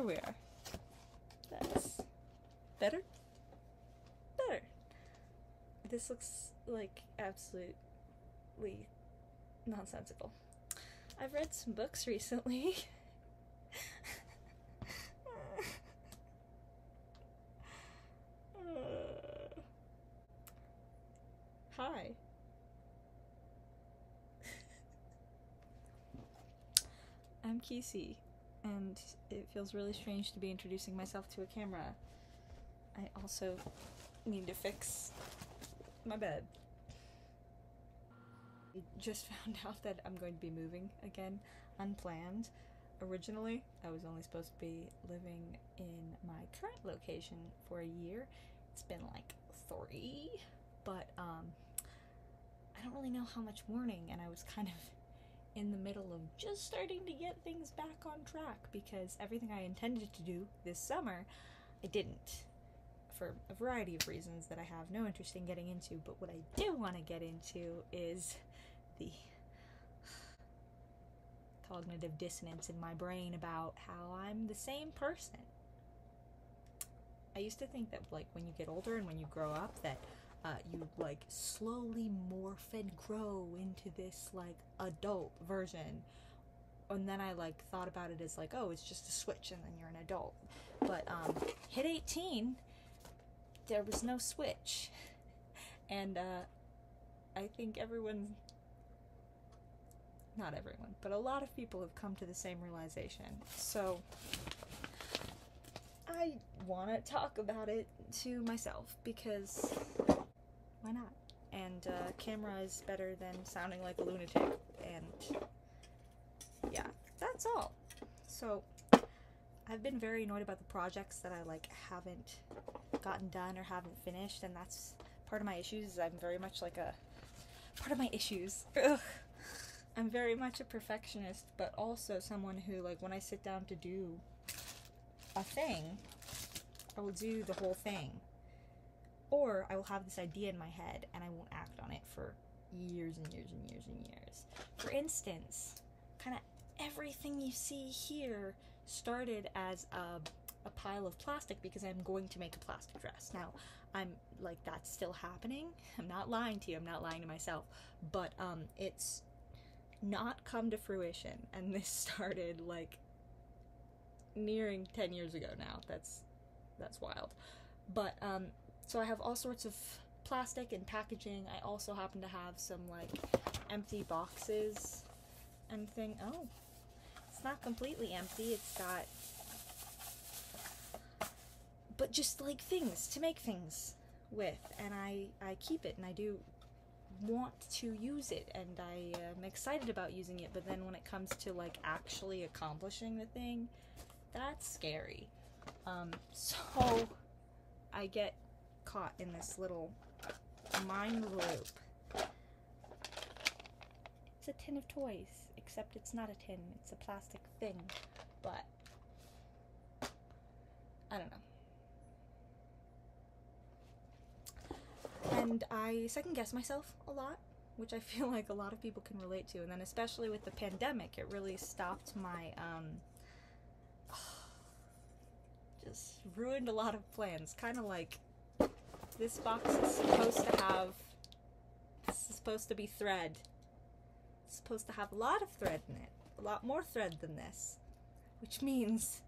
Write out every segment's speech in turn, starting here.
there we are. That's better? Better. This looks like absolutely nonsensical. I've read some books recently. Uh, hi. I'm KiSea, and it feels really strange to be introducing myself to a camera. I also need to fix my bed. I just found out that I'm going to be moving again, unplanned. Originally, I was only supposed to be living in my current location for a year. It's been like three, but um, I don't really know how much warning, and I was kind of in the middle of just starting to get things back on track because everything I intended to do this summer, I didn't. For a variety of reasons that I have no interest in getting into, but what I do want to get into is the cognitive dissonance in my brain about how I'm the same person. I used to think that, like, when you get older and when you grow up, that uh, you like slowly morph and grow into this like adult version. And then i like thought about it as like oh it's just a switch and then you're an adult. But um hit 18 there was no switch. And uh i think everyone not everyone but a lot of people have come to the same realization. So i want to talk about it to myself because why not? And uh, camera is better than sounding like a lunatic. And yeah, that's all. So I've been very annoyed about the projects that I like haven't gotten done or haven't finished, and that's part of my issues. I'm very much like a part of my issues. Ugh. I'm very much a perfectionist, but also someone who like when I sit down to do a thing, I will do the whole thing or I will have this idea in my head and I won't act on it for years and years and years and years. For instance, kind of everything you see here started as a, a pile of plastic because I'm going to make a plastic dress. Now, I'm like, that's still happening. I'm not lying to you, I'm not lying to myself, but um, it's not come to fruition. And this started like nearing 10 years ago now. That's that's wild. But um, so I have all sorts of plastic and packaging. I also happen to have some like empty boxes and thing. Oh, it's not completely empty. It's got, but just like things to make things with, and I I keep it and I do want to use it and I am excited about using it. But then when it comes to like actually accomplishing the thing, that's scary. Um, so I get caught in this little mind loop. It's a tin of toys, except it's not a tin, it's a plastic thing. But, I don't know. And I second guess myself a lot, which I feel like a lot of people can relate to. And then, especially with the pandemic, it really stopped my, um, just ruined a lot of plans. Kind of like this box is supposed to have, this is supposed to be thread. It's supposed to have a lot of thread in it, a lot more thread than this, which means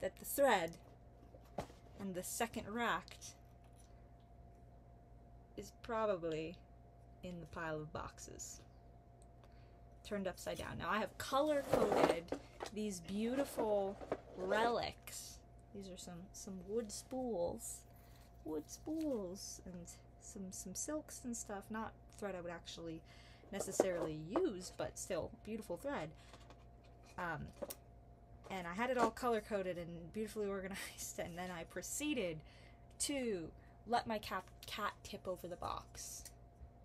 that the thread and the second rack is probably in the pile of boxes turned upside down. Now I have color coded these beautiful relics. These are some some wood spools wood spools and some some silks and stuff. Not thread I would actually necessarily use, but still beautiful thread. Um, and I had it all color coded and beautifully organized, and then I proceeded to let my cat cat tip over the box.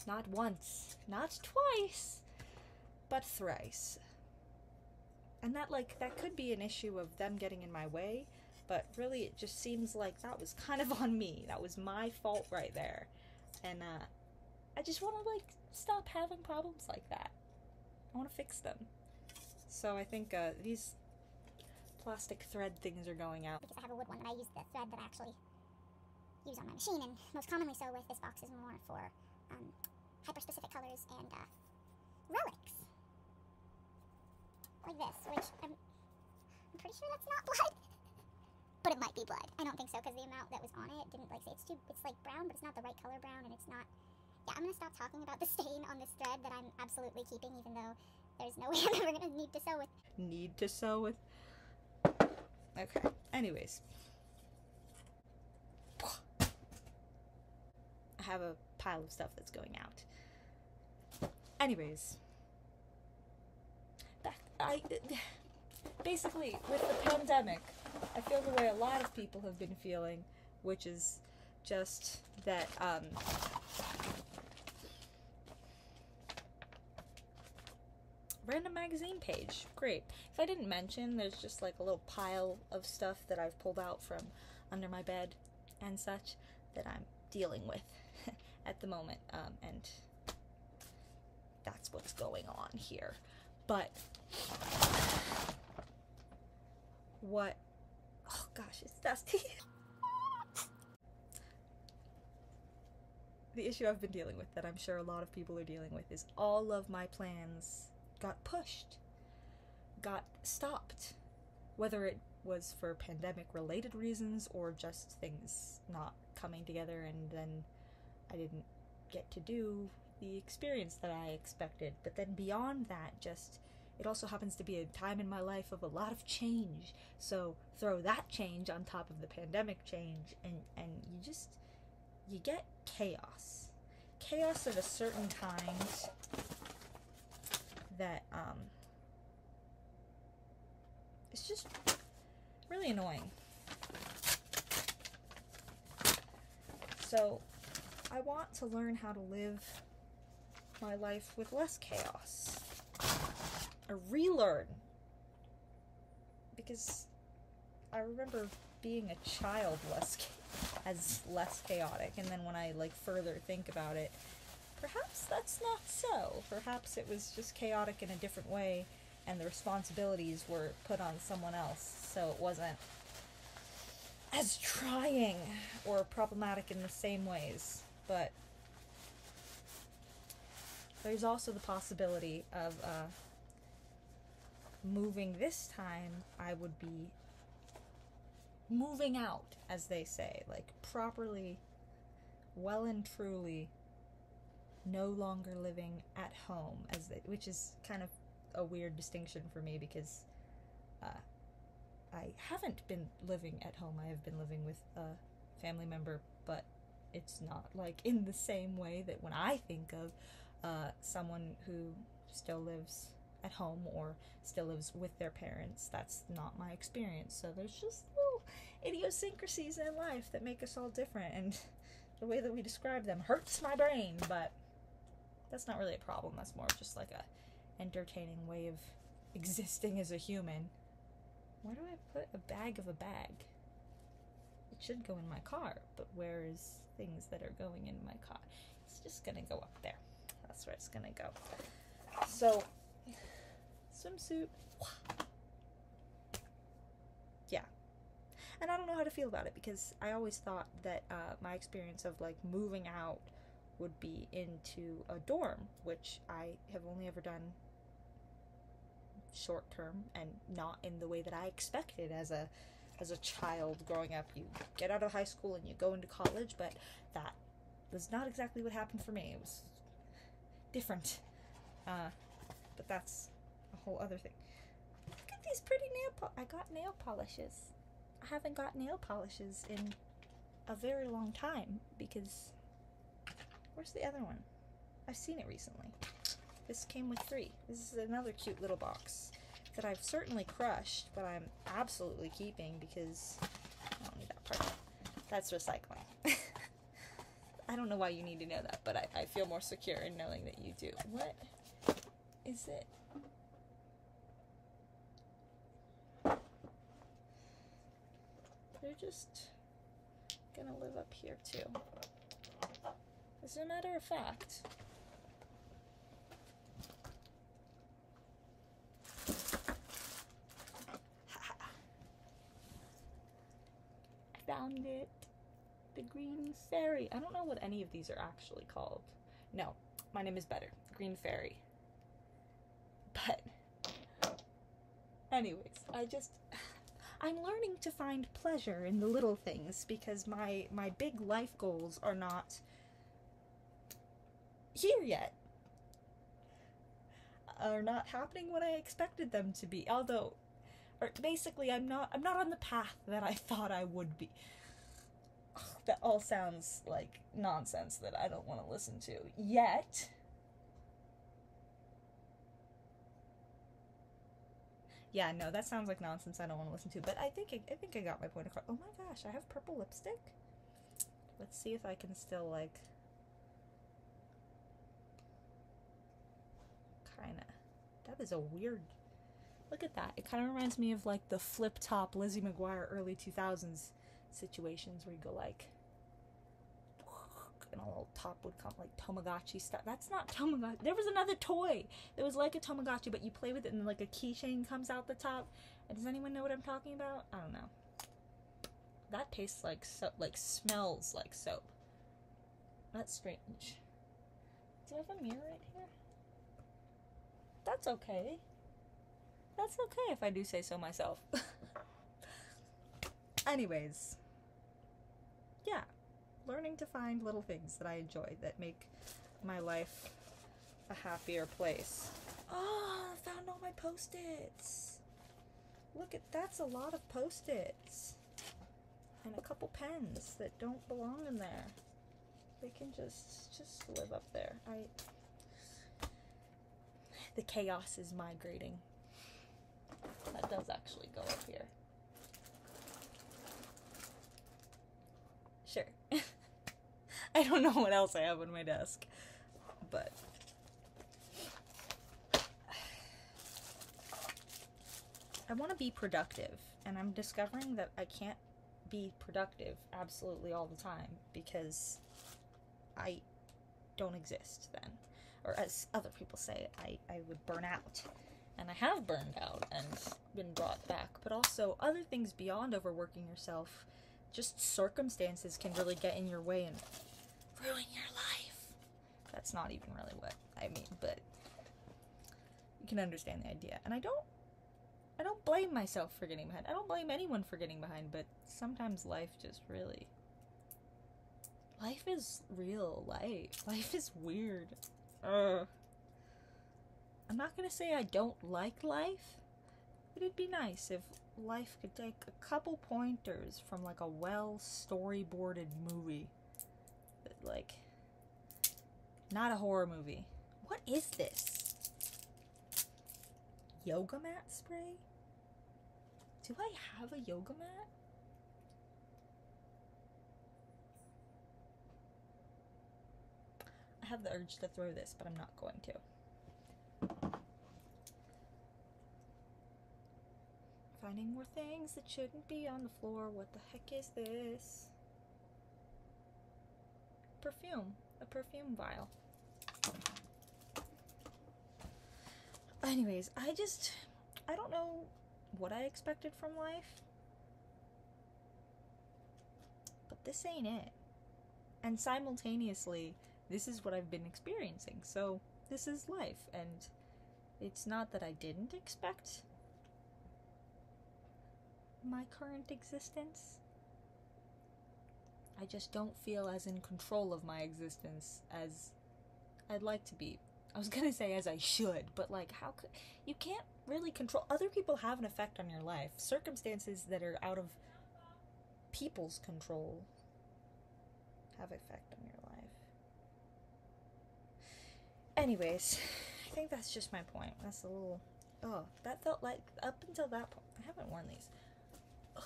Not once, not twice, but thrice. And that like that could be an issue of them getting in my way, but really it just seems like that was kind of on me. That was my fault right there. And uh, I just want to like stop having problems like that. I want to fix them. So I think uh, these plastic thread things are going out. because I have a wood one that I use the thread that I actually use on my machine, and most commonly so with this box is more for um, hyper-specific colors and uh, relics. Like this, which I'm, I'm pretty sure that's not blood. But it might be blood. I don't think so because the amount that was on it didn't like say it's too. It's like brown, but it's not the right color brown, and it's not. Yeah, I'm gonna stop talking about the stain on this thread that I'm absolutely keeping, even though there's no way I'm ever gonna need to sew with. Need to sew with. Okay. Anyways. I have a pile of stuff that's going out. Anyways. Back. I. Basically, with the pandemic, I feel the way a lot of people have been feeling, which is just that, um. Random magazine page. Great. If I didn't mention, there's just like a little pile of stuff that I've pulled out from under my bed and such that I'm dealing with at the moment. Um, and that's what's going on here. But what gosh, it's dusty. the issue I've been dealing with that I'm sure a lot of people are dealing with is all of my plans got pushed, got stopped, whether it was for pandemic related reasons or just things not coming together and then I didn't get to do the experience that I expected. But then beyond that, just it also happens to be a time in my life of a lot of change. So throw that change on top of the pandemic change and and you just you get chaos. Chaos of a certain kind that um it's just really annoying. So I want to learn how to live my life with less chaos. Or relearn. Because I remember being a child less as less chaotic and then when I like further think about it, perhaps that's not so. Perhaps it was just chaotic in a different way and the responsibilities were put on someone else, so it wasn't as trying or problematic in the same ways. But there's also the possibility of uh, moving this time, I would be moving out, as they say, like properly, well and truly, no longer living at home, as they, which is kind of a weird distinction for me because uh, I haven't been living at home. I have been living with a family member, but it's not like in the same way that when I think of uh, someone who still lives at home or still lives with their parents, that's not my experience. So there's just little idiosyncrasies in life that make us all different, and the way that we describe them hurts my brain, but that's not really a problem. That's more just like a entertaining way of existing as a human. Where do I put a bag of a bag? It should go in my car, but where is things that are going in my car? It's just gonna go up there. That's where it's gonna go. So, swimsuit. Yeah. And I don't know how to feel about it because I always thought that uh, my experience of like moving out would be into a dorm, which I have only ever done short term and not in the way that I expected as a as a child growing up. You get out of high school and you go into college, but that was not exactly what happened for me. It was different. Uh, but that's a whole other thing. Look at these pretty nail po- I got nail polishes. I haven't got nail polishes in a very long time because where's the other one? I've seen it recently. This came with three. This is another cute little box that I've certainly crushed, but I'm absolutely keeping because I don't need that part. That's recycling. I don't know why you need to know that, but I, I feel more secure in knowing that you do. What is it? They're just gonna live up here too. As a matter of fact, I found it. The Green Fairy. I don't know what any of these are actually called. No, my name is better. Green Fairy. But, anyways, I just. I'm learning to find pleasure in the little things because my my big life goals are not here yet. Are not happening when I expected them to be. Although or basically I'm not I'm not on the path that I thought I would be. Ugh, that all sounds like nonsense that I don't want to listen to. Yet Yeah, no, that sounds like nonsense I don't want to listen to, but I think I, I think I got my point across. Oh my gosh, I have purple lipstick. Let's see if I can still like kind of that is a weird look at that it kind of reminds me of like the flip top lizzie mcguire early 2000s situations where you go like and a little top would come like Tamagotchi stuff. That's not Tamagotchi. There was another toy that was like a Tamagotchi, but you play with it and like a keychain comes out the top. And does anyone know what I'm talking about? I don't know. That tastes like soap, like smells like soap. That's strange. Do I have a mirror right here? That's okay. That's okay if I do say so myself. Anyways, yeah, learning to find little things that I enjoy that make my life a happier place. Oh, I found all my post its. Look at that's a lot of post its. And a couple pens that don't belong in there. They can just just live up there. I the chaos is migrating. That does actually go up here. Sure. I don't know what else I have on my desk, but I want to be productive, and I'm discovering that I can't be productive absolutely all the time because I don't exist then. Or as other people say, I, I would burn out. And I have burned out and been brought back. But also, other things beyond overworking yourself, just circumstances can really get in your way and ruin your life. That's not even really what I mean, but you can understand the idea. And I don't I don't blame myself for getting behind. I don't blame anyone for getting behind, but sometimes life just really life is real life. Life is weird. Ugh. I'm not gonna say I don't like life, but it'd be nice if life could take a couple pointers from like a well storyboarded movie. Like, not a horror movie. What is this? Yoga mat spray? Do I have a yoga mat? I have the urge to throw this, but I'm not going to. Finding more things that shouldn't be on the floor. What the heck is this? Perfume. A perfume vial. Anyways, I just. I don't know what I expected from life. But this ain't it. And simultaneously, this is what I've been experiencing. So, this is life. And it's not that I didn't expect my current existence. I just don't feel as in control of my existence as I'd like to be. I was gonna say as I should, but like, how could you can't really control? Other people have an effect on your life. Circumstances that are out of people's control have effect on your life. Anyways, I think that's just my point. That's a little. Oh, that felt like up until that point. I haven't worn these. Ugh.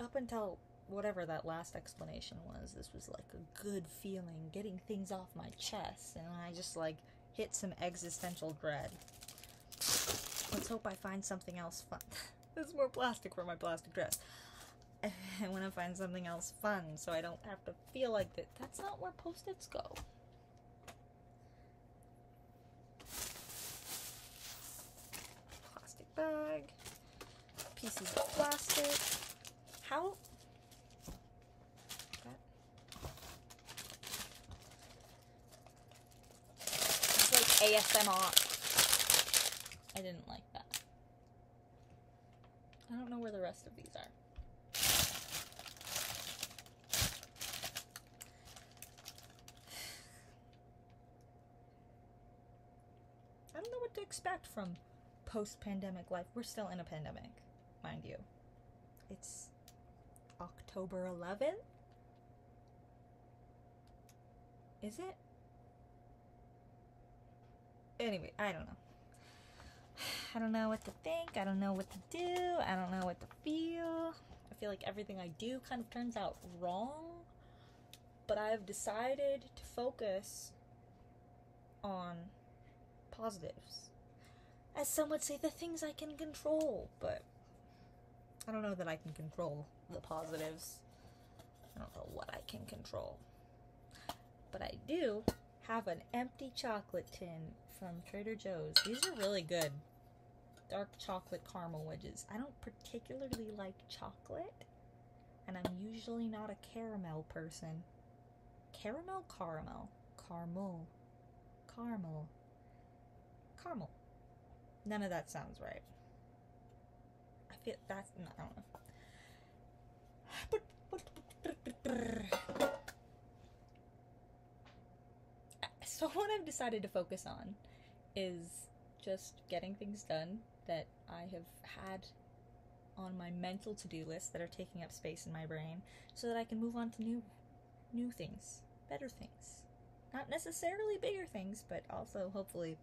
Up until whatever that last explanation was, this was like a good feeling, getting things off my chest, and I just like hit some existential dread. Let's hope I find something else fun. There's more plastic for my plastic dress. I want to find something else fun so I don't have to feel like that. That's not where post its go. Plastic bag, pieces of plastic. How ASMR. I didn't like that. I don't know where the rest of these are. I don't know what to expect from post pandemic life. We're still in a pandemic, mind you. It's October 11th? Is it? Anyway, I don't know. I don't know what to think. I don't know what to do. I don't know what to feel. I feel like everything I do kind of turns out wrong. But I've decided to focus on positives. As some would say, the things I can control. But I don't know that I can control the positives. I don't know what I can control. But I do have an empty chocolate tin from Trader Joe's. These are really good. Dark chocolate caramel wedges. I don't particularly like chocolate, and I'm usually not a caramel person. Caramel, caramel, caramel, caramel, caramel. None of that sounds right. I feel that's I don't know. So what I've decided to focus on is just getting things done that I have had on my mental to-do list that are taking up space in my brain so that I can move on to new new things, better things. Not necessarily bigger things, but also hopefully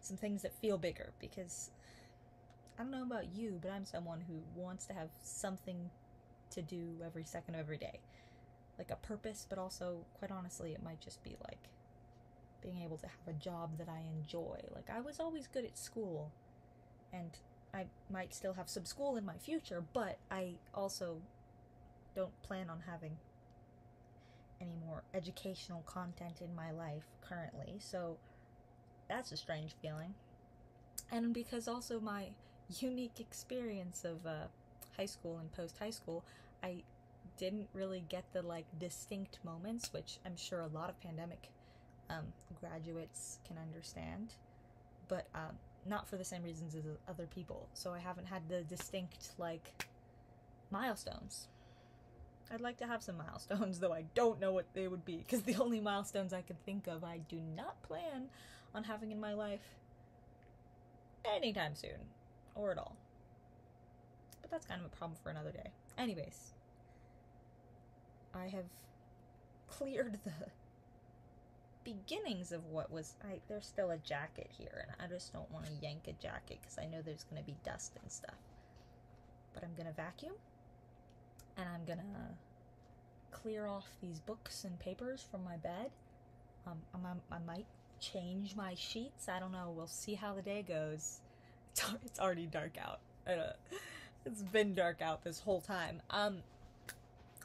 some things that feel bigger because I don't know about you, but I'm someone who wants to have something to do every second of every day. Like a purpose, but also, quite honestly, it might just be like being able to have a job that I enjoy. Like, I was always good at school, and I might still have some school in my future, but I also don't plan on having any more educational content in my life currently, so that's a strange feeling. And because also my unique experience of uh, high school and post high school, I didn't really get the like distinct moments, which I'm sure a lot of pandemic um, graduates can understand, but um, not for the same reasons as other people. So I haven't had the distinct like milestones. I'd like to have some milestones, though I don't know what they would be, because the only milestones I can think of I do not plan on having in my life anytime soon, or at all. But that's kind of a problem for another day. Anyways, I have cleared the beginnings of what was I there's still a jacket here and I just don't want to yank a jacket because I know there's going to be dust and stuff. But I'm to vacuum and I'm to clear off these books and papers from my bed. Um, I'm, I might change my sheets. I don't know. We'll see how the day goes. It's, it's already dark out. Uh, it's been dark out this whole time. Um,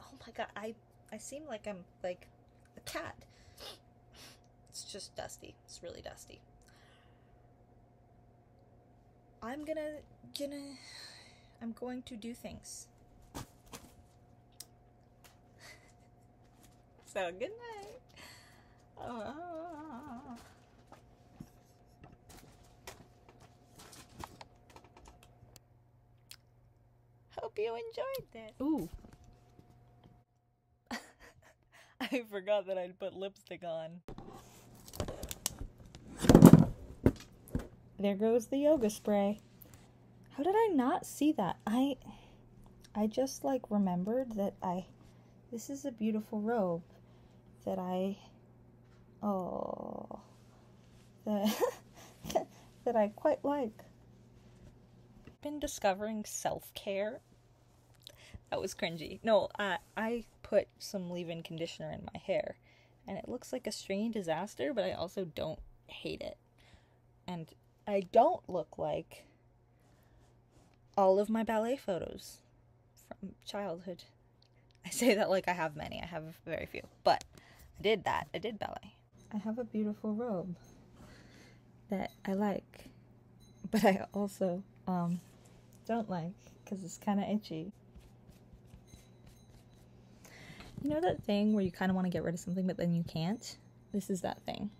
oh my god, I I seem like I'm like a cat. It's just dusty. It's really dusty. I'm gonna gonna I'm going to do things. so good night. Oh. Hope you enjoyed that. Ooh. I forgot that I'd put lipstick on. There goes the yoga spray. How did I not see that? I I just like remembered that I this is a beautiful robe that I oh that that I quite like. Been discovering self-care. That was cringy. No, I I put some leave-in conditioner in my hair and it looks like a strange disaster, but I also don't hate it. And I don't look like all of my ballet photos from childhood. I say that like I have many, I have very few, but I did that. I did ballet. I have a beautiful robe that I like, but I also um, don't like because it's kind of itchy. You know that thing where you kind of want to get rid of something but then you can't? This is that thing.